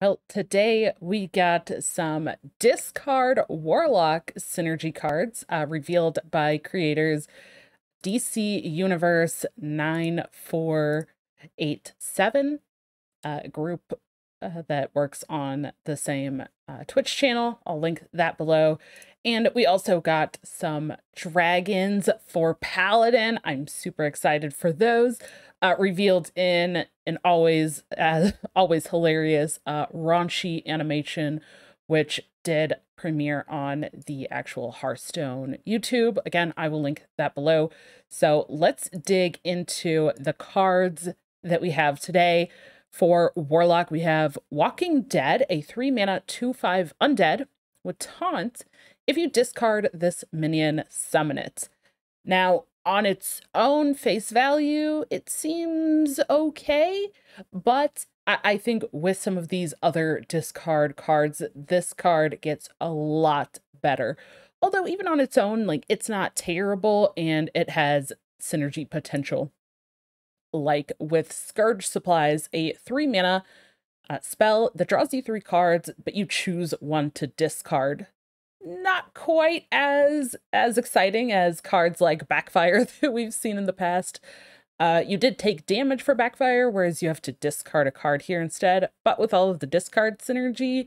Well, today we got some discard Warlock synergy cards uh, revealed by creators DC Universe 9487, a group uh, that works on the same uh, Twitch channel. I'll link that below. And we also got some dragons for Paladin. I'm super excited for those uh, revealed in an always uh, always hilarious uh, raunchy animation, which did premiere on the actual Hearthstone YouTube. Again, I will link that below. So let's dig into the cards that we have today. For Warlock, we have Walking Dead, a 3 mana 2 5 undead with taunt. If you discard this minion, summon it. Now, on its own face value, it seems okay, but I, I think with some of these other discard cards, this card gets a lot better. Although even on its own, like it's not terrible and it has synergy potential. Like with Scourge Supplies, a three mana uh, spell that draws you three cards, but you choose one to discard not quite as as exciting as cards like backfire that we've seen in the past. Uh, you did take damage for backfire, whereas you have to discard a card here instead. But with all of the discard synergy,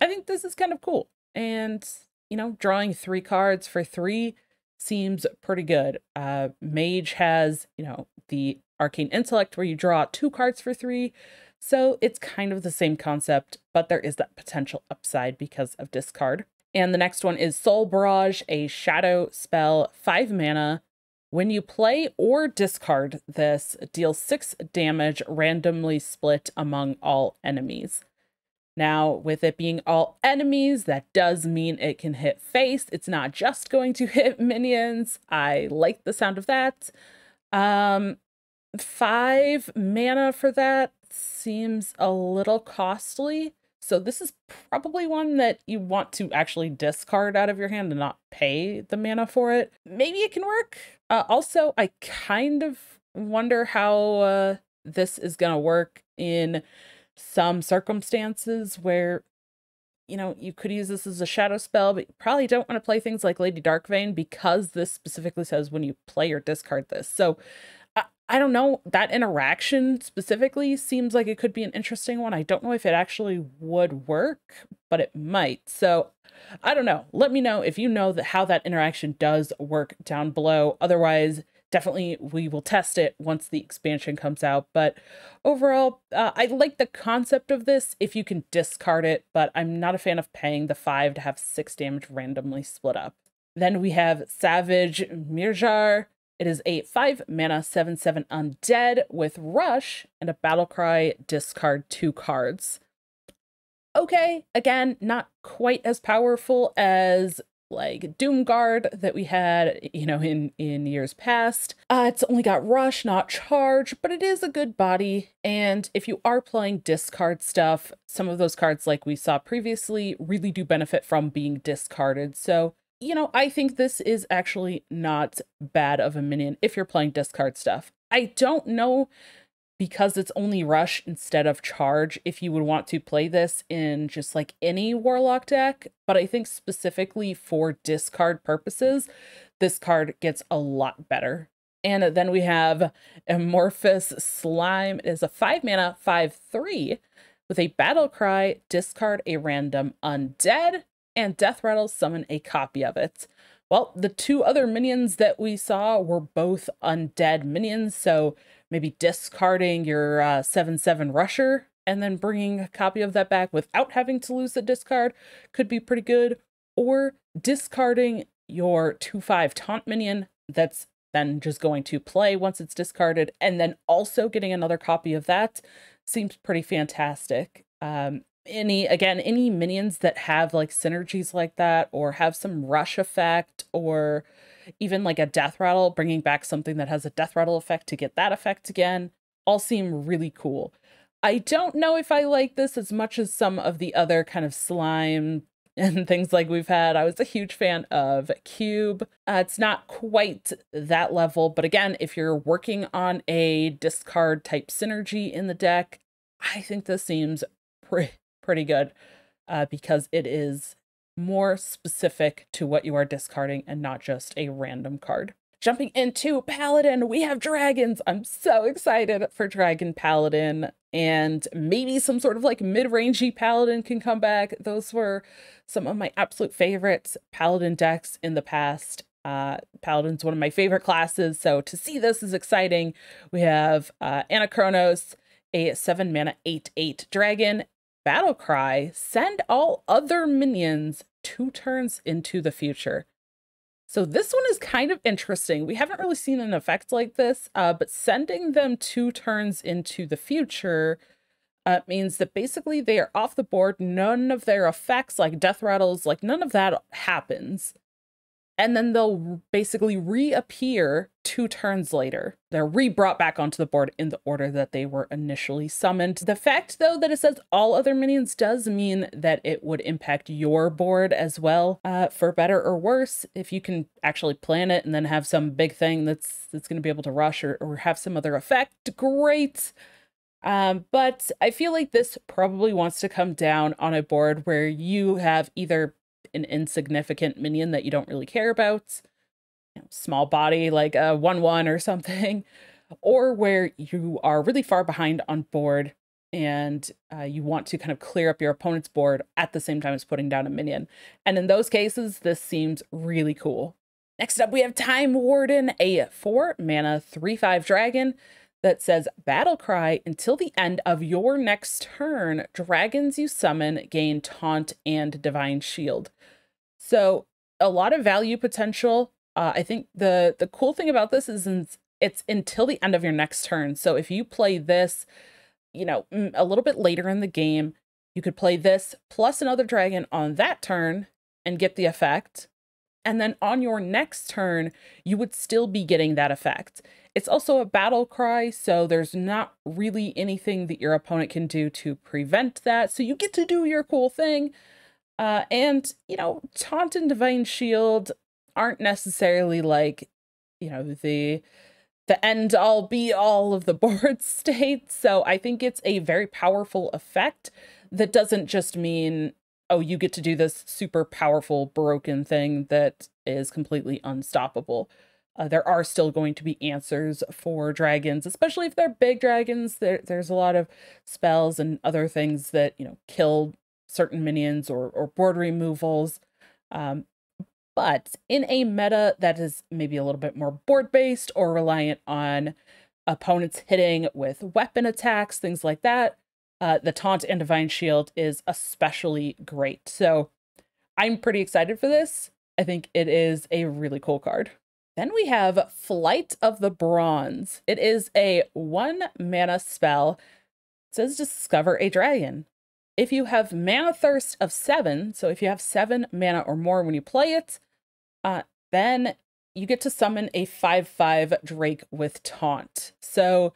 I think this is kind of cool. And you know, drawing three cards for three seems pretty good. Uh, Mage has you know the arcane intellect where you draw two cards for three. So it's kind of the same concept, but there is that potential upside because of discard. And the next one is Soul Barrage, a shadow spell, 5 mana. When you play or discard this, deal 6 damage randomly split among all enemies. Now, with it being all enemies, that does mean it can hit face. It's not just going to hit minions. I like the sound of that. Um, five mana for that seems a little costly. So this is probably one that you want to actually discard out of your hand and not pay the mana for it. Maybe it can work. Uh, also, I kind of wonder how uh, this is going to work in some circumstances where you know, you could use this as a shadow spell, but you probably don't want to play things like Lady Darkvein because this specifically says when you play or discard this. So I don't know, that interaction specifically seems like it could be an interesting one. I don't know if it actually would work, but it might. So I don't know. Let me know if you know that how that interaction does work down below. Otherwise, definitely we will test it once the expansion comes out. But overall, uh, I like the concept of this if you can discard it, but I'm not a fan of paying the five to have six damage randomly split up. Then we have Savage Ymirjar. It is a 5 mana 7 7 undead with Rush and a battle cry discard two cards. Okay, again, not quite as powerful as like Doomguard that we had, you know, in in years past. Uh, it's only got rush, not charge, but it is a good body. And if you are playing discard stuff, some of those cards, like we saw previously, really do benefit from being discarded. So you know, I think this is actually not bad of a minion if you're playing discard stuff. I don't know because it's only rush instead of charge if you would want to play this in just like any warlock deck, but I think specifically for discard purposes, this card gets a lot better. And then we have Amorphous Slime. It is a 5 mana 5 3 with a battle cry, discard a random undead and Death Rattle summon a copy of it. Well, the two other minions that we saw were both undead minions, so maybe discarding your 7-7 uh, Rusher and then bringing a copy of that back without having to lose the discard could be pretty good, or discarding your 2-5 Taunt minion that's then just going to play once it's discarded, and then also getting another copy of that seems pretty fantastic. Um, any again any minions that have like synergies like that or have some rush effect or even like a death rattle bringing back something that has a death rattle effect to get that effect again all seem really cool. I don't know if i like this as much as some of the other kind of slime and things like we've had. I was a huge fan of cube. Uh, it's not quite that level but again if you're working on a discard type synergy in the deck i think this seems pretty pretty good uh, because it is more specific to what you are discarding and not just a random card. Jumping into Paladin, we have dragons. I'm so excited for Dragon Paladin and maybe some sort of like mid-rangey Paladin can come back. Those were some of my absolute favorites Paladin decks in the past. Uh, Paladin's one of my favorite classes, so to see this is exciting. We have uh, Anachronos, a 7 mana 8 8 dragon. Battle Cry, send all other minions two turns into the future. So this one is kind of interesting. We haven't really seen an effect like this, uh, but sending them two turns into the future uh, means that basically they are off the board. None of their effects, like death rattles, like none of that happens and then they'll basically reappear two turns later. They're re-brought back onto the board in the order that they were initially summoned. The fact, though, that it says all other minions does mean that it would impact your board as well, uh, for better or worse. If you can actually plan it and then have some big thing that's that's going to be able to rush or, or have some other effect, great. Um, but I feel like this probably wants to come down on a board where you have either an insignificant minion that you don't really care about, you know, small body like a 1 1 or something, or where you are really far behind on board and uh, you want to kind of clear up your opponent's board at the same time as putting down a minion. And in those cases, this seems really cool. Next up, we have Time Warden, a 4 mana 3 5 dragon that says Battle Cry until the end of your next turn, dragons you summon gain Taunt and Divine Shield. So a lot of value potential. Uh, I think the the cool thing about this is it's until the end of your next turn. So if you play this, you know, a little bit later in the game, you could play this plus another dragon on that turn and get the effect. And then on your next turn, you would still be getting that effect. It's also a battle cry, so there's not really anything that your opponent can do to prevent that. So you get to do your cool thing, uh, and, you know, Taunt and Divine Shield aren't necessarily like, you know, the the end all be all of the board state. So I think it's a very powerful effect that doesn't just mean, oh, you get to do this super powerful broken thing that is completely unstoppable. Uh, there are still going to be answers for dragons, especially if they're big dragons. There, there's a lot of spells and other things that you know kill certain minions or, or board removals. Um, but in a meta that is maybe a little bit more board based or reliant on opponents hitting with weapon attacks, things like that, uh, the Taunt and Divine Shield is especially great. So I'm pretty excited for this. I think it is a really cool card. Then we have Flight of the Bronze. It is a one mana spell. It says discover a dragon. If you have mana thirst of seven, so if you have seven mana or more when you play it, uh, then you get to summon a 5 5 Drake with Taunt. So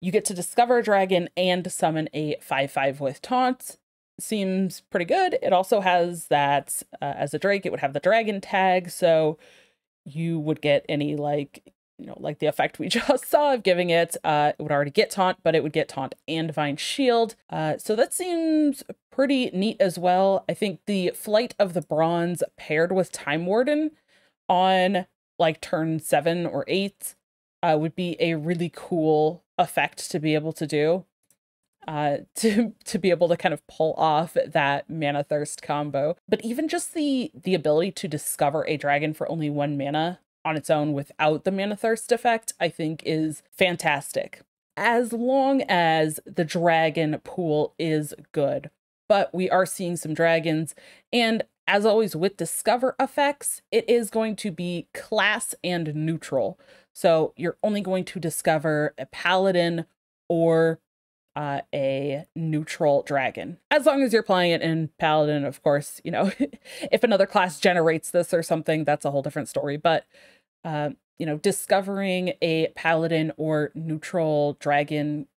you get to discover a dragon and summon a 5 5 with Taunt. Seems pretty good. It also has that uh, as a Drake, it would have the dragon tag. So you would get any like you know, like the effect we just saw of giving it, uh, it would already get taunt, but it would get taunt and divine shield. Uh, so that seems pretty neat as well. I think the flight of the bronze paired with time warden on like turn seven or eight uh, would be a really cool effect to be able to do. Uh, to to be able to kind of pull off that mana thirst combo, but even just the the ability to discover a dragon for only one mana on its own without the mana thirst effect, I think is fantastic. As long as the dragon pool is good. But we are seeing some dragons, and as always with discover effects, it is going to be class and neutral. So you're only going to discover a paladin or uh, a neutral dragon. As long as you're playing it in paladin, of course, you know, if another class generates this or something, that's a whole different story. But uh, you know, discovering a paladin or neutral dragon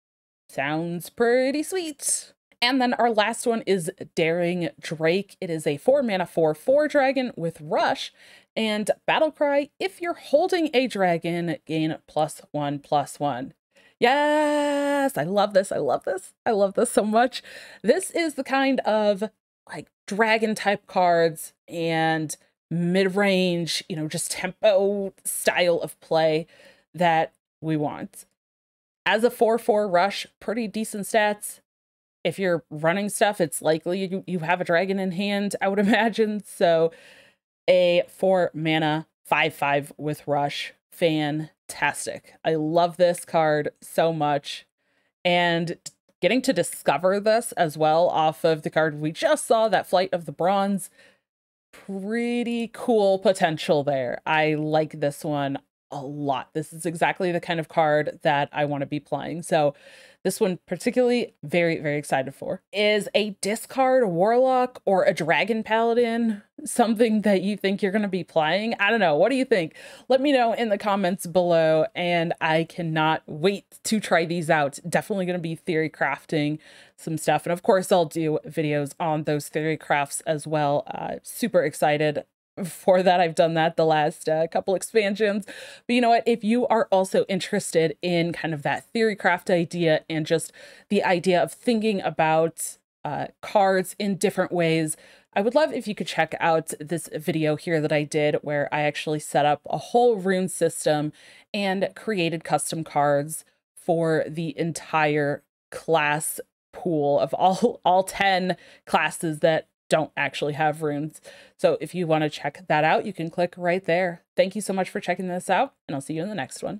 sounds pretty sweet. And then our last one is Daring Drake. It is a 4 mana 4 4 dragon with Rush and Battle Cry. If you're holding a dragon, gain plus 1 plus 1. Yes, I love this. I love this. I love this so much. This is the kind of like dragon type cards and mid range, you know, just tempo style of play that we want. As a 4 4 rush, pretty decent stats. If you're running stuff, it's likely you, you have a dragon in hand, I would imagine. So a 4 mana 5 5 with rush, fantastic. I love this card so much. And getting to discover this as well off of the card we just saw, that Flight of the Bronze, pretty cool potential there. I like this one a lot. This is exactly the kind of card that I want to be playing. So this one particularly very, very excited for. Is a discard warlock or a dragon paladin something that you think you're going to be playing? I don't know. What do you think? Let me know in the comments below. And I cannot wait to try these out. Definitely going to be theory crafting some stuff. And of course, I'll do videos on those theory crafts as well. Uh, super excited for that. I've done that the last uh, couple expansions. But you know what? If you are also interested in kind of that theory craft idea and just the idea of thinking about uh, cards in different ways, I would love if you could check out this video here that I did where I actually set up a whole rune system and created custom cards for the entire class pool of all all 10 classes that don't actually have runes. So if you want to check that out, you can click right there. Thank you so much for checking this out, and I'll see you in the next one.